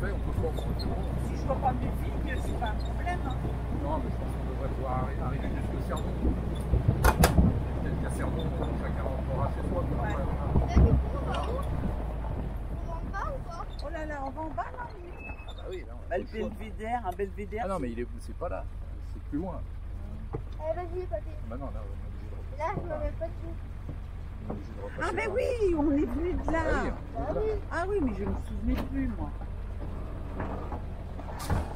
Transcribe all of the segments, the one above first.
fait, on peut. Si je vois pas mes filles, c'est pas un problème. hein. Non, mais je pense qu'on devrait pouvoir arri- arriver jusqu'au Cernon. Peut-être qu'à Cernon, chacun rentrera chez soi. coup, euh, on en va ou pas? Oh là là, on va en bas là. Ah bah oui, là, on a le belvédère, un belvédère. Ah non, mais il est, c'est pas là. C'est plus loin. Allez, vas-y, papy. Bah non, là, on est obligé de Là, je me mets pas dessus. Ah ben là. oui, on est venu de Ah là. oui, Ah oui. Ah oui, mais je me souvenais plus moi. Thank you.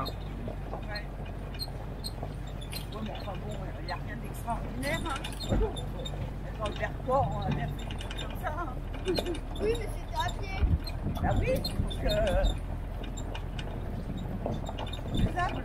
Ah, Ouais. Ouais, mais enfin bon, il n'y a rien d'extraordinaire. Hein. Dans le Vercors, on a bien fait des trucs comme ça. Hein. Oui, mais c'était à pied. Ah oui, donc euh, faisable.